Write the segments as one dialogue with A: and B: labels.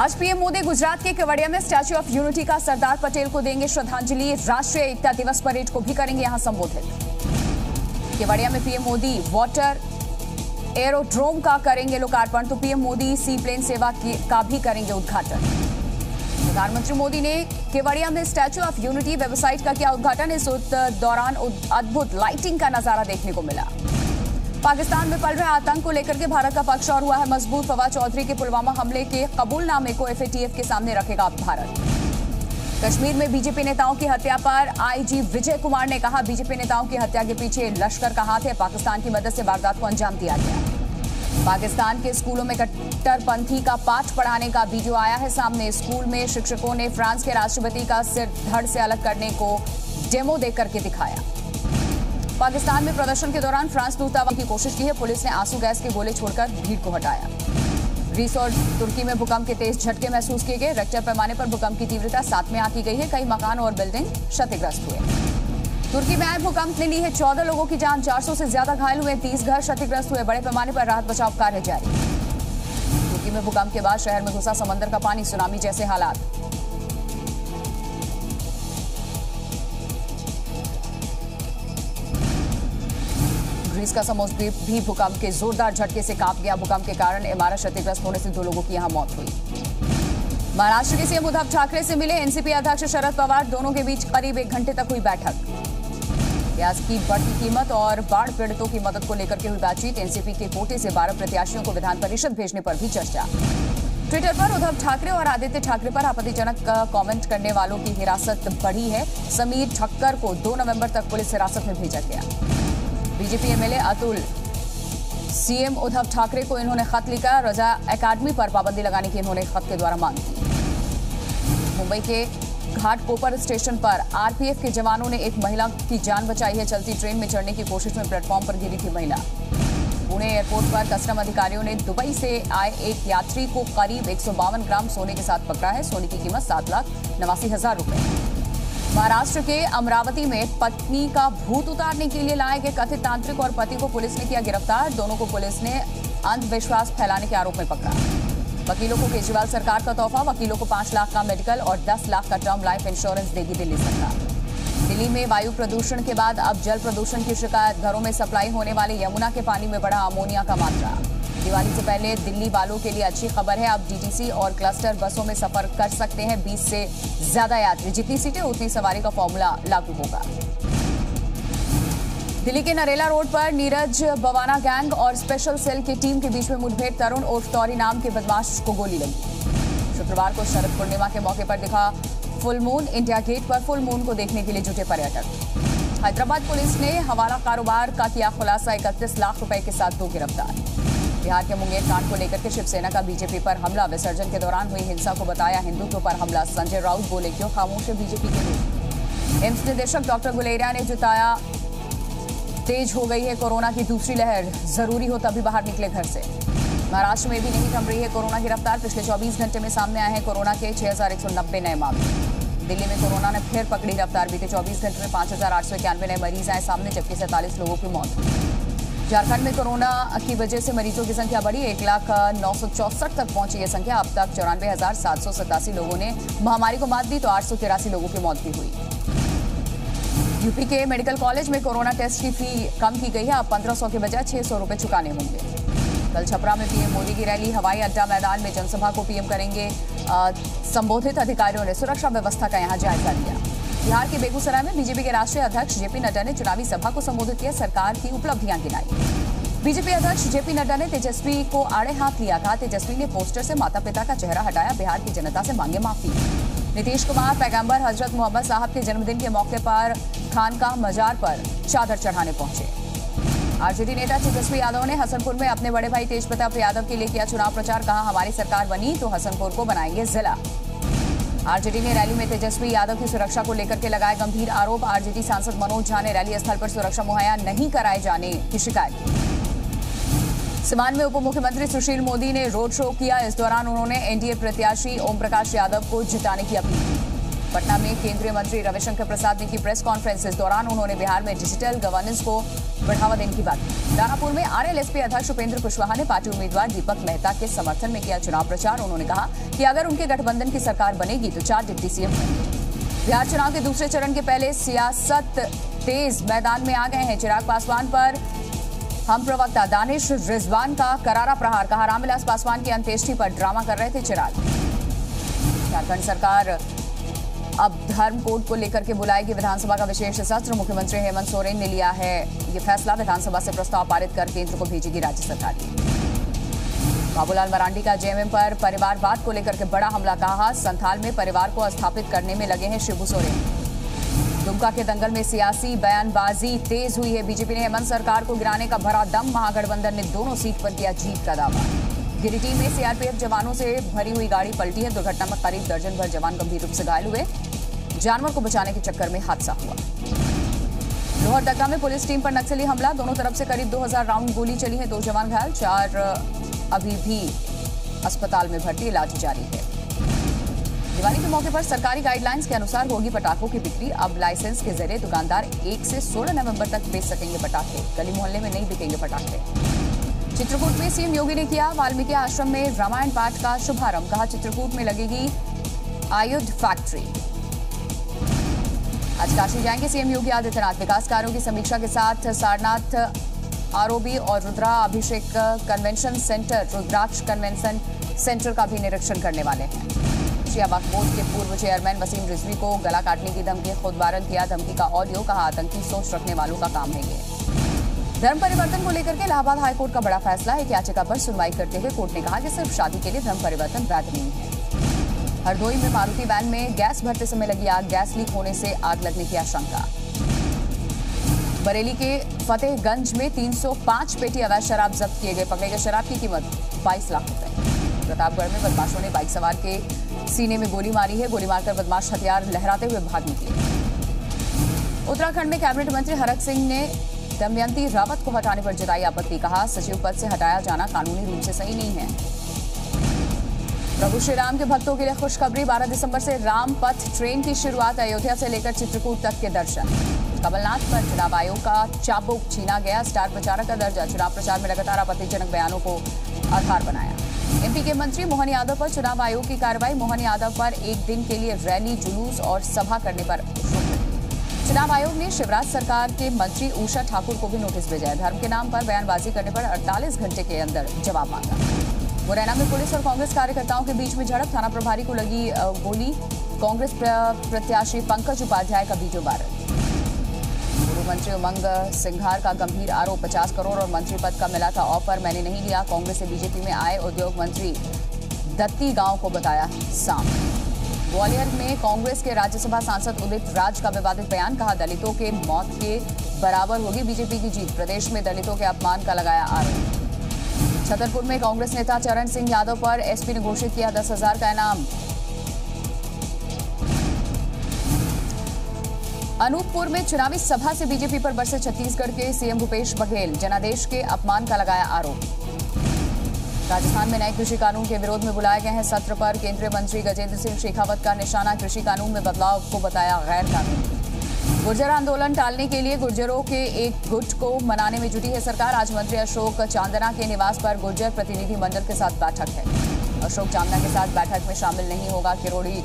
A: आज पीएम मोदी गुजरात के केवड़िया में स्टैच्यू ऑफ़ यूनिटी का सरदार पटेल को देंगे श्रद्धांजलि। राष्ट्रीय एकता दिवस परेड को भी करेंगे यहाँ संबोधित। केवड़िया में पीएम मोदी वाटर एरोड्रोम का करेंगे लोकार्पण तो पीएम मोदी सी प्लेन सेवा का भी करेंगे उद्घाटन। प्रधानमंत्री मोदी ने केवड़िया में स्टैच्यू ऑफ़ यूनिटी वेबसाइट का किया उद्घाटन। इस दौरान अद्भुत लाइटिंग का नज़ारा देखने को मिला। पाकिस्तान में पल रहे आतंक को लेकर के भारत का पक्ष और हुआ है मज़बूत। फवाद चौधरी के पुलवामा हमले के कबूलनामे को एफएटीएफ के सामने रखेगा भारत। कश्मीर में बीजेपी नेताओं की हत्या पर आईजी विजय कुमार ने कहा बीजेपी नेताओं की हत्या के पीछे लश्कर का हाथ है। पाकिस्तान की मदद से वारदात को अंजाम दिया गया। पाकिस्तान के स्कूलों में कट्टरपंथी का पाठ पढ़ाने का वीडियो आया है सामने। स्कूल में शिक्षकों ने फ्रांस के राष्ट्रपति का सिर धड़ से अलग करने को डेमो देकर करके दिखाया। पाकिस्तान में प्रदर्शन के दौरान फ्रांस दूतावास की कोशिश की है। पुलिस ने आँसू गैस के गोले छोड़कर भीड़ को हटाया। और तुर्की में भूकंप के तेज झटके महसूस किए गए। रेक्टर पैमाने पर भूकंप की तीव्रता सात में आकी गई है। कई मकान और बिल्डिंग क्षतिग्रस्त हुए। तुर्की में आए भूकंप ने ली है चौदह लोगों की जान। 400 से ज़्यादा घायल हुए, तीस घर क्षतिग्रस्त हुए। बड़े पैमाने पर राहत बचाव कार्य जारी। तुर्की में भूकंप के बाद शहर में घुसा समंदर का पानी, सुनामी जैसे हालात। ग्रीस का समुद्र भी भूकंप के जोरदार झटके से काँप गया। भूकंप के कारण इमारत क्षतिग्रस्त होने से दो लोगों की यहाँ मौत हुई। महाराष्ट्र के सीएम उद्धव ठाकरे से मिले एनसीपी अध्यक्ष शरद पवार। दोनों के बीच करीब एक घंटे तक हुई बैठक। प्याज की बढ़ती कीमत और बाढ़ पीड़ितों की मदद को लेकर के हुई बातचीत। एनसीपी के कोटे से बारह प्रत्याशियों को विधान परिषद भेजने पर भी चर्चा। ट्विटर पर उद्धव ठाकरे और आदित्य ठाकरे पर आपत्तिजनक कमेंट करने वालों की हिरासत बढ़ी है। समीर ठक्कर को 2 नवंबर तक पुलिस हिरासत में भेजा गया। BJP MLA Atul. CM Uddhav Thackeray को इन्होंने खत लिखा, रजा एकेडमी पर पाबंदी लगाने की इन्होंने खत के द्वारा मांग की। मुंबई के घाट घाटकोपर स्टेशन पर आरपीएफ के जवानों ने एक महिला की जान बचाई है, चलती ट्रेन में चढ़ने की कोशिश में प्लेटफॉर्म पर गिरी थी महिला। पुणे एयरपोर्ट पर कस्टम अधिकारियों ने दुबई से आए एक यात्री को करीब एक सौ बावन ग्राम सोने के साथ पकड़ा है। सोने की कीमत सात लाख नवासी हज़ार रुपए। महाराष्ट्र के अमरावती में पत्नी का भूत उतारने के लिए लाए गए कथित तांत्रिक और पति को पुलिस ने किया गिरफ़्तार। दोनों को पुलिस ने अंधविश्वास फैलाने के आरोप में पकड़ा। वकीलों को केजरीवाल सरकार का तोहफा, वकीलों को पाँच लाख का मेडिकल और दस लाख का टर्म लाइफ इंश्योरेंस देगी दिल्ली सरकार। दिल्ली में वायु प्रदूषण के बाद अब जल प्रदूषण की शिकायत, घरों में सप्लाई होने वाले यमुना के पानी में बढ़ा अमोनिया का मात्रा। दिवाली से पहले दिल्ली वालों के लिए अच्छी खबर है। अब डीटीसी और क्लस्टर बसों में सफ़र कर सकते हैं। 20 से ज़्यादा यात्री। जितनी सीटें, उतनी सवारी का फॉर्मूला लागू होगा। दिल्ली के नरेला रोड पर नीरज बवाना गैंग और स्पेशल सेल की टीम के बीच में मुठभेड़। तरुण उर्फ़ तौरी नाम के बदमाश को गोली लगी। शुक्रवार को शरद पूर्णिमा के मौके पर दिखा फुल मून। इंडिया गेट पर फुल मून को देखने के लिए जुटे पर्यटक। हैदराबाद पुलिस ने हवाला कारोबार का किया खुलासा। इकतीस लाख रुपए के साथ दो गिरफ़्तार। बिहार के मुंगेर कांड को लेकर के शिवसेना का बीजेपी पर हमला। विसर्जन के दौरान हुई हिंसा को बताया हिंदुत्व पर हमला। संजय राउत बोले, क्यों खामोश है बीजेपी के एम्स निदेशक डॉक्टर गुलेरिया ने जुटाया तेज हो गई है कोरोना की दूसरी लहर। ज़रूरी हो तभी बाहर निकले घर से। महाराष्ट्र में भी नहीं थम रही है कोरोना की रफ्तार। पिछले 24 घंटे में सामने आए हैं कोरोना के छह हज़ार एक सौ नब्बे नए मामले। दिल्ली में कोरोना ने फिर पकड़ी रफ्तार। बीते 24 घंटे में पाँच नए मरीज़ आए सामने, जबकि सैंतालीस लोगों की मौत। झारखंड में कोरोना की वजह से मरीजों की संख्या बढ़ी। एक लाख नौ सौ चौसठ तक पहुँची ये संख्या। अब तक चौरानवे हज़ार सात सौ सतासी लोगों ने महामारी को मात दी तो आठ सौ तिरासी लोगों की मौत भी हुई। यूपी के मेडिकल कॉलेज में कोरोना टेस्ट की फ़ी कम की गई है। अब पंद्रह सौ के बजाय छह सौ रुपए चुकाने होंगे। कल छपरा में पीएम मोदी की रैली, हवाई अड्डा मैदान में जनसभा को पीएम करेंगे। संबोधित अधिकारियों ने सुरक्षा व्यवस्था का यहाँ जायजा लिया। बिहार के बेगूसराय में बीजेपी के राष्ट्रीय अध्यक्ष जेपी नड्डा ने चुनावी सभा को संबोधित किया। सरकार की उपलब्धियाँ गिनाई। बीजेपी अध्यक्ष जेपी नड्डा ने तेजस्वी को आड़े हाथ लिया कहा तेजस्वी ने पोस्टर से माता पिता का चेहरा हटाया। बिहार की जनता से मांगे माफ़ी। नीतीश कुमार, पैगंबर, हज़रत मोहम्मद साहब के जन्मदिन के मौके पर खानकाह मजार पर चादर चढ़ाने पहुँचे। आरजेडी नेता तेजस्वी यादव ने हसनपुर में अपने बड़े भाई तेज प्रताप यादव के लिए किया चुनाव प्रचार। कहा, हमारी सरकार बनी तो हसनपुर को बनाएँगे जिला। आरजेडी ने रैली में तेजस्वी यादव की सुरक्षा को लेकर के लगाए गंभीर आरोप। आरजेडी सांसद मनोज झा ने रैली स्थल पर सुरक्षा मुहैया नहीं कराए जाने की शिकायत। सिवान में उप मुख्यमंत्री सुशील मोदी ने रोड शो किया। इस दौरान उन्होंने एनडीए प्रत्याशी ओम प्रकाश यादव को जिताने की अपील की। पटना में केंद्रीय मंत्री रविशंकर प्रसाद ने की प्रेस कॉन्फ्रेंस। इस दौरान उन्होंने बिहार में डिजिटल गवर्नेंस को बढ़ावा देने की बात दानापुर में आरएलएसपी अध्यक्ष उपेंद्र कुशवाहा ने पार्टी उम्मीदवार दीपक मेहता के समर्थन में किया चुनाव प्रचार। उन्होंने कहा कि अगर उनके गठबंधन की सरकार बनेगी तो चार डिप्टी सीएम होंगे। बिहार चुनाव के दूसरे चरण के पहले सियासत तेज मैदान में आ गए हैं। चिराग पासवान पर हम प्रवक्ता दानिश रिजवान का करारा प्रहार। कहा, रामविलास पासवान की अंत्येष्टि पर ड्रामा कर रहे थे चिराग। झारखंड सरकार अब धर्म कोड को लेकर के बुलाएगी विधानसभा का विशेष सत्र। मुख्यमंत्री हेमंत सोरेन ने लिया है ये फैसला। विधानसभा से प्रस्ताव पारित कर केंद्र को भेजेगी राज्य सरकार। बाबूलाल मरांडी का जेएमएम पर परिवारवाद को लेकर के बड़ा हमला कहा। संथाल में परिवार को स्थापित करने में लगे हैं शिबू सोरेन। दुमका के दंगल में सियासी बयानबाजी तेज हुई है। बीजेपी ने हेमंत सरकार को गिराने का भरा दम। महागठबंधन ने दोनों सीट पर किया जीत का दावा। गिरिडीह में सीआरपीएफ जवानों से भरी हुई गाड़ी पलटी है। दुर्घटना में करीब दर्जन भर जवान गंभीर रूप से घायल हुए। जानवर को बचाने के चक्कर में हादसा हुआ। लोहरदगा में पुलिस टीम पर नक्सली हमला। दोनों तरफ़ से करीब 2000 राउंड गोली चली है। दो जवान घायल, चार अभी भी अस्पताल में भर्ती। इलाज जारी है। दिवाली के मौके पर सरकारी गाइडलाइंस के अनुसार होगी पटाखों की बिक्री अब लाइसेंस के ज़रिए दुकानदार एक से 16 नवंबर तक बेच सकेंगे पटाखे। गली मोहल्ले में नहीं बिकेंगे पटाखे। चित्रकूट में सीएम योगी ने किया वाल्मीकि आश्रम में रामायण पाठ का शुभारंभ। कहा, चित्रकूट में लगेगी आयुध फैक्ट्री। आज काशी जाएँगे सीएम योगी आदित्यनाथ। विकास कार्यों की समीक्षा के साथ सारनाथ आरओबी और Rudra Abhishek convention centre, Rudraksh convention centre का भी निरीक्षण करने वाले हैं। शिया वक्फ बोर्ड के पूर्व चेयरमैन वसीम रिजवी को गला काटने की धमकी खुद वारन किया, धमकी का ऑडियो कहा, आतंकी सोच रखने वालों का काम है ये। धर्म परिवर्तन को लेकर के इलाहाबाद हाईकोर्ट का बड़ा फैसला है एक याचिका पर सुनवाई करते हुए कोर्ट ने कहा कि सिर्फ़ शादी के लिए धर्म परिवर्तन वैध नहीं है। हरदोई में मारुति वैन में गैस भरते समय लगी आग, गैस लीक होने से आग लगने की आशंका। बरेली के फतेहगंज में 305 पेटी अवैध शराब जब्त किए गए। पकड़े गए शराब की कीमत 22 लाख रुपए। प्रतापगढ़ में बदमाशों ने बाइक सवार के सीने में गोली मारी है। गोली मारकर बदमाश हथियार लहराते हुए भाग निकले। उत्तराखंड में कैबिनेट मंत्री हरक सिंह ने दमयंती रावत को हटाने पर जताई आपत्ति। कहा, सचिव पद से हटाया जाना कानूनी रूप से सही नहीं है। प्रभु श्री राम के भक्तों के लिए खुशखबरी 12 दिसंबर से राम पथ ट्रेन की शुरुआत अयोध्या से लेकर चित्रकूट तक के दर्शन। कमलनाथ पर चुनाव आयोग का चाबुक छीना गया, स्टार प्रचारक का दर्जा। चुनाव प्रचार में लगातार आपत्तिजनक बयानों को आधार बनाया। एमपी के मंत्री मोहन यादव पर चुनाव आयोग की कार्रवाई। मोहन यादव पर एक दिन के लिए रैली, जुलूस और सभा करने पर चुनाव आयोग ने शिवराज सरकार के मंत्री उषा ठाकुर को भी नोटिस भेजा धर्म के नाम पर बयानबाजी करने पर 48 घंटे के अंदर जवाब मांगा। मुरैना में पुलिस और कांग्रेस कार्यकर्ताओं के बीच में झड़प। थाना प्रभारी को लगी गोली। कांग्रेस प्रत्याशी पंकज उपाध्याय का बीजो बारत पूर्व मंत्री उमंग सिंघार का गंभीर आरोप 50 करोड़ और मंत्री पद का मिला था ऑफ़र, मैंने नहीं लिया। कांग्रेस से बीजेपी में आए उद्योग मंत्री दत्ती गाँव को बताया साम ग्वालियर में कांग्रेस के राज्यसभा सांसद उदित राज का विवादित बयान, कहा दलितों के मौत के बराबर होगी बीजेपी की जीत। प्रदेश में दलितों के अपमान का लगाया आरोप। छतरपुर में कांग्रेस नेता चरण सिंह यादव पर एसपी ने घोषित किया दस हज़ार का इनाम। अनूपपुर में चुनावी सभा से बीजेपी पर बरसे छत्तीसगढ़ के सीएम भूपेश बघेल, जनादेश के अपमान का लगाया आरोप। राजस्थान में नए कृषि कानून के विरोध में बुलाए गए हैं सत्र पर केंद्रीय मंत्री गजेंद्र सिंह शेखावत का निशाना, कृषि कानून में बदलाव को बताया गैर कानूनी गुर्जर आंदोलन टालने के लिए गुर्जरों के एक गुट को मनाने में जुटी है सरकार। आज मंत्री अशोक चांदना के निवास पर गुर्जर प्रतिनिधि मंडल के साथ बैठक है। अशोक चांदना के साथ बैठक में शामिल नहीं होगा किरोड़ी।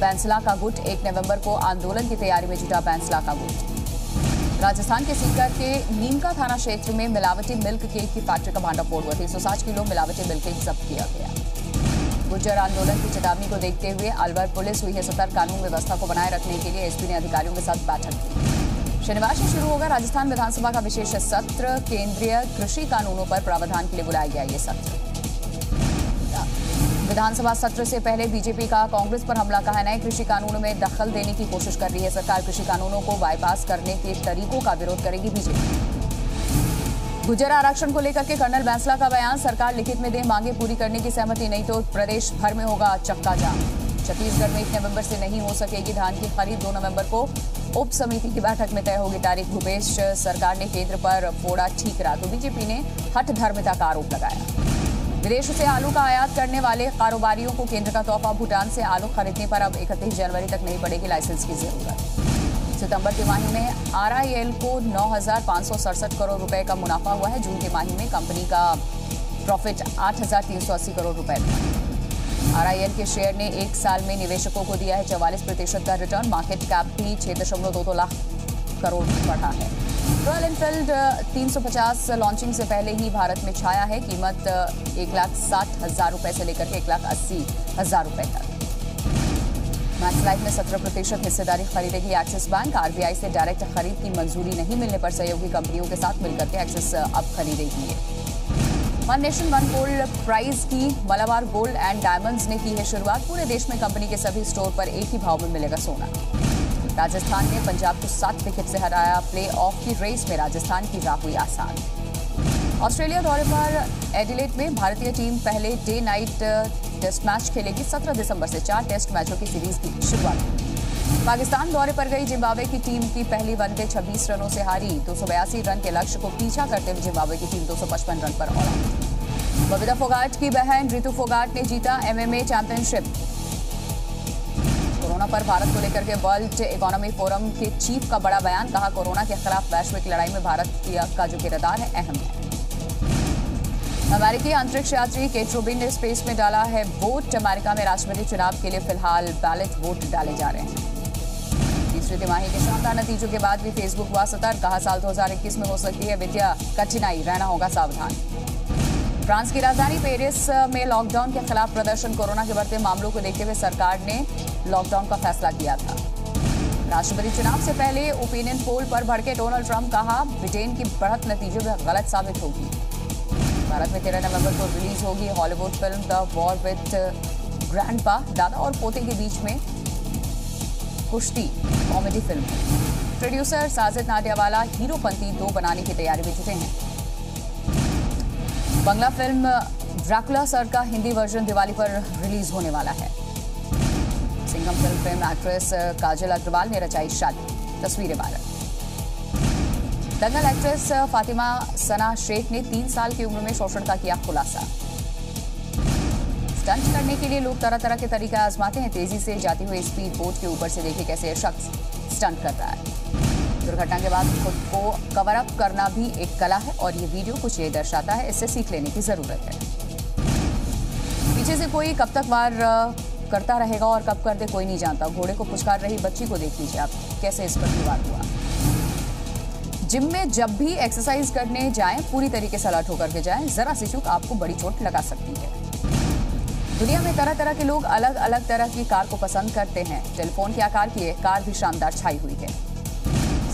A: बैंसला का गुट एक नवंबर को आंदोलन की तैयारी में जुटा बैंसला का गुट। राजस्थान के सीकर के नीमका थाना क्षेत्र में मिलावटी मिल्क केक की फैक्ट्री का भांडाफोड़ हुआ। तीन सौ साठ किलो मिलावटी मिल्क केक जब्त किया गया। गुर्जर आंदोलन की चेतावनी को देखते हुए अलवर पुलिस हुई है सतर्क कानून व्यवस्था को बनाए रखने के लिए। एसपी ने अधिकारियों के साथ बैठक की। शनिवार से शुरू होगा राजस्थान विधानसभा का विशेष सत्र। केंद्रीय कृषि कानूनों पर प्रावधान के लिए बुलाया गया ये सत्र। विधानसभा सत्र से पहले बीजेपी का कांग्रेस पर हमला, कहा नए कृषि कानूनों में दखल देने की कोशिश कर रही है सरकार। कृषि कानूनों को बाईपास करने के तरीकों का विरोध करेगी बीजेपी। गुजर आरक्षण को लेकर के कर्नल बैंसला का बयान, सरकार लिखित में दे मांगे पूरी करने की सहमति, नहीं तो प्रदेश भर में होगा चक्का जाम। छत्तीसगढ़ में एक नवंबर से नहीं हो सकेगी धान की खरीद। दो नवंबर को उप समिति की बैठक में तय होगी तारीख। भूपेश, सरकार ने केंद्र पर फोड़ा ठीक रहा तो बीजेपी ने हठ धर्मिता का आरोप लगाया। विदेश से आलू का आयात करने वाले कारोबारियों को केंद्र का तोहफा, भूटान से आलू खरीदने पर अब इकतीस जनवरी तक नहीं पड़ेगी लाइसेंस की ज़रूरत। सितंबर तिमाही में आरआईएल को नौ करोड़ रुपए का मुनाफा हुआ है। जून तिमाही में कंपनी का प्रॉफिट 8,380 करोड़ रुपए आरआईएल के शेयर ने एक साल में निवेशकों को दिया है चवालीस प्रतिशत का रिटर्न मार्केट कैप भी छह दशमलव दो दो लाख करोड़ बढ़ा है। रॉयल एनफील्ड 350 लॉन्चिंग से पहले ही भारत में छाया है। कीमत एक लाख साठ हज़ार रुपए से लेकर के एक लाख अस्सी हज़ार रुपए तक। मैक्स लाइफ में 17 प्रतिशत हिस्सेदारी खरीदेगी एक्सिस बैंक। आरबीआई से डायरेक्ट खरीद की मंजूरी नहीं मिलने पर सहयोगी कंपनियों के साथ मिलकर के एक्सिस अब खरीदेगी one nation, one gold prize की मलाबार गोल्ड एंड डायमंड्स ने की है शुरुआत। पूरे देश में कंपनी के सभी स्टोर पर एक ही भाव में मिलेगा सोना। राजस्थान ने पंजाब को सात विकेट से हराया। प्ले ऑफ़ की रेस में राजस्थान की राह हुई आसान ऑस्ट्रेलिया दौरे पर एडिलेट में भारतीय टीम पहले डे नाइट टेस्ट मैच खेलेगी 17 दिसंबर से चार टेस्ट मैचों की सीरीज़ की शुरुआत। पाकिस्तान दौरे पर गई जिम्बाब्वे की टीम की पहली वनडे 26 रनों से हारी, दो सौ बयासी रन के लक्ष्य को पीछा करते हुए जिम्बाब्वे की टीम 255 रन पर आउट बबीता फोगाट की बहन रितु फोगाट ने जीता एमएमए चैंपियनशिप। कोरोना पर भारत को लेकर के वर्ल्ड इकोनॉमी फोरम के चीफ का बड़ा बयान, कहा, कोरोना के खिलाफ वैश्विक लड़ाई में भारत का जो किरदार है, अहम है। अमेरिकी अंतरिक्ष यात्री केट रोबिन ने स्पेस में डाला है वोट। अमेरिका में राष्ट्रपति चुनाव के लिए फ़िलहाल बैलेट वोट डाले जा रहे हैं। तीसरी तिमाही के शानदार नतीजों के बाद भी फेसबुक हुआ सतर्क, कहा साल 2021 में हो सकती है विद्या, कठिनाई, रहना होगा सावधान। फ्रांस की राजधानी पेरिस में लॉकडाउन के खिलाफ प्रदर्शन, कोरोना के बढ़ते मामलों को देखते हुए सरकार ने लॉकडाउन का फैसला किया था। राष्ट्रपति चुनाव से पहले ओपिनियन पोल पर भड़के डोनाल्ड ट्रंप, कहा, ब्रिटेन की बढ़त नतीजों में गलत साबित होगी। भारत में तेरह नवंबर को रिलीज़ होगी Hollywood film the war with grandpa. दादा और पोते के बीच में कुश्ती, comedy film. Producer Sajid Nadiadwala Heropanti दो बनाने की तैयारी में जुटे हैं। बंगला फ़िल्म ड्रैकुला सर का हिंदी वर्जन दिवाली पर रिलीज़ होने वाला है। Singham film fame actress Kajal Agarwal ने रचाई शादी। तस्वीरें वायरल। दंगल एक्ट्रेस फातिमा सना शेख ने तीन साल की उम्र में शोषण का किया खुलासा। स्टंट करने के लिए लोग तरह तरह के तरीके आजमाते हैं। तेज़ी से जाती हुई स्पीड बोट के ऊपर से देखे कैसे शख्स स्टंट कर रहा है। दुर्घटना के बाद खुद को कवर अप करना भी एक कला है और ये वीडियो कुछ ये दर्शाता है। इससे सीख लेने की ज़रूरत है। पीछे से कोई कब तक वार करता रहेगा और कब कर दे कोई नहीं जानता। घोड़े को पुचकार रही बच्ची को देख लीजिए आप। कैसे इस पर वार हुआ? जिम में जब भी एक्सरसाइज करने जाएँ, पूरी तरीके से अलर्ट होकर के जाएँ, जरा सी चूक आपको बड़ी चोट लगा सकती है। दुनिया में तरह तरह के लोग अलग अलग तरह की कार को पसंद करते हैं। टेलीफोन के आकार की कार भी शानदार छाई हुई है।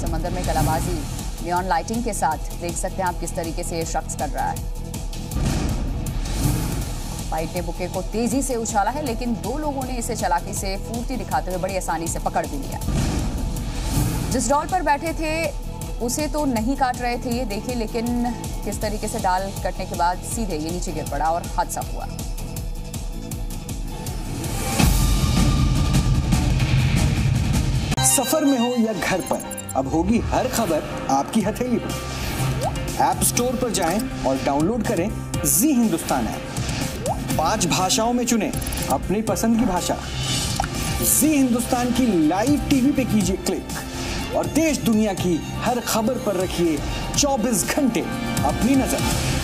A: समंदर में कलाबाजी नियॉन लाइटिंग के साथ देख सकते हैं आप किस तरीके से ये शख्स कर रहा है। पाइट ने बुके को तेज़ी से उछाला है, लेकिन दो लोगों ने इसे चलाकी से फूर्ति दिखाते हुए बड़ी आसानी से पकड़ भी लिया। जिस डॉल पर बैठे थे उसे तो नहीं काट रहे थे ये, देखिए, लेकिन किस तरीके से डाल कटने के बाद सीधे ये नीचे गिर पड़ा और हादसा हुआ।
B: सफ़र में हो या घर पर, अब होगी हर खबर आपकी हथेली पर। ऐप स्टोर पर जाएँ और डाउनलोड करें जी हिंदुस्तान ऐप पाँच भाषाओं में चुनें अपनी पसंद की भाषा। जी हिंदुस्तान की लाइव टीवी पे कीजिए क्लिक और देश दुनिया की हर खबर पर रखिए 24 घंटे अपनी नज़र।